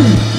Woo!